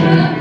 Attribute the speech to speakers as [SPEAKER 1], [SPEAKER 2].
[SPEAKER 1] Yeah.